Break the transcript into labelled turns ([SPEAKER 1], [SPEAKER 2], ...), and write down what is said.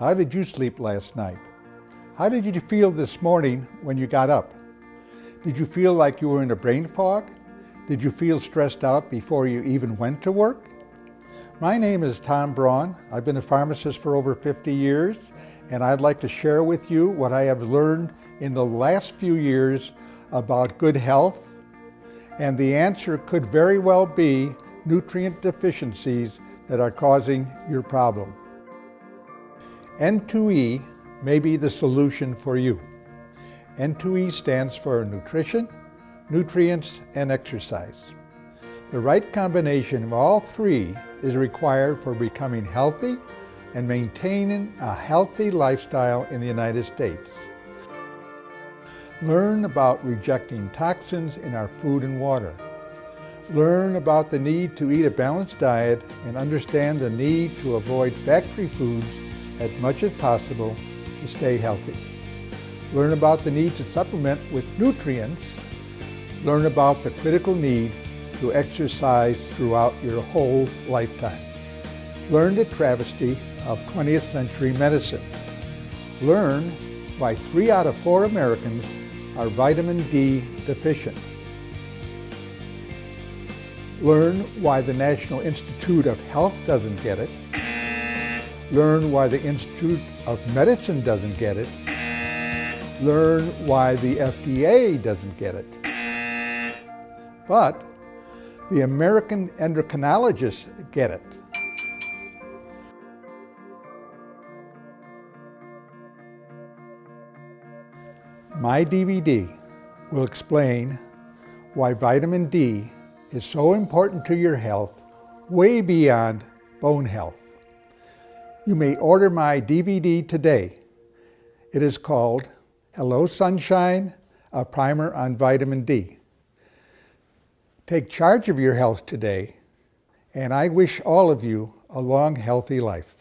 [SPEAKER 1] How did you sleep last night? How did you feel this morning when you got up? Did you feel like you were in a brain fog? Did you feel stressed out before you even went to work? My name is Tom Braun. I've been a pharmacist for over 50 years, and I'd like to share with you what I have learned in the last few years about good health. And the answer could very well be nutrient deficiencies that are causing your problem. N2E may be the solution for you. N2E stands for nutrition, nutrients, and exercise. The right combination of all three is required for becoming healthy and maintaining a healthy lifestyle in the United States. Learn about rejecting toxins in our food and water. Learn about the need to eat a balanced diet and understand the need to avoid factory foods as much as possible to stay healthy. Learn about the need to supplement with nutrients. Learn about the critical need to exercise throughout your whole lifetime. Learn the travesty of 20th century medicine. Learn why three out of four Americans are vitamin D deficient. Learn why the National Institute of Health doesn't get it. Learn why the Institute of Medicine doesn't get it learn why the FDA doesn't get it. But the American endocrinologists get it. My DVD will explain why vitamin D is so important to your health way beyond bone health. You may order my DVD today. It is called Hello Sunshine, a primer on vitamin D. Take charge of your health today, and I wish all of you a long, healthy life.